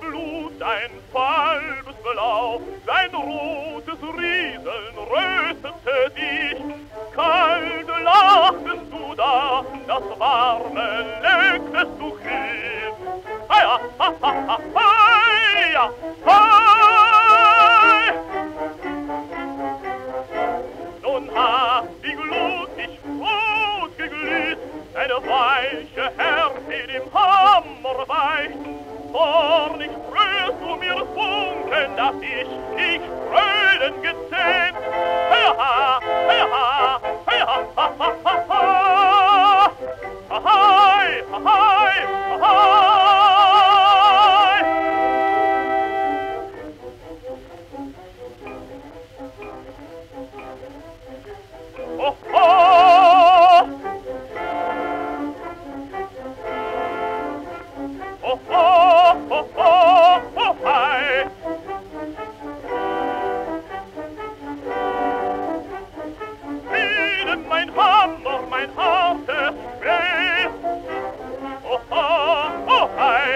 Blut, sein falbes Blau, sein rotes Riesen rötete dich. Kalt lachtest du da, das warme legtest du hin. Hei, ha, ha, ha, hei, ja, hei. Nun hat die Glut dich rot geglüht, deine weiche Herz in dem Hammer weicht. Ich fröste mir funken, dass ich dich fröden gezähnt. Ha, ha, ha, ha, ha, ha, ha, ha, ha, oh, ha. Oh. Ha, oh, ha, ha, ha, ha, ha, ha, ha. ha.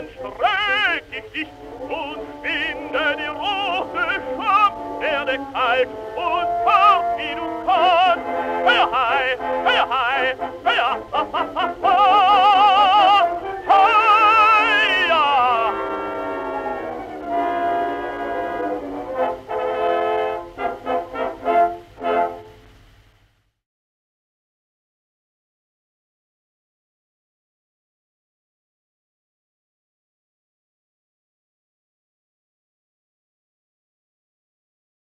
dann streck ich dich und finde die rote Schwamm, werde kalt und fahr, wie du kannst. Hei, hei, hei, hei, hei, hei, hei, hei, hei, hei,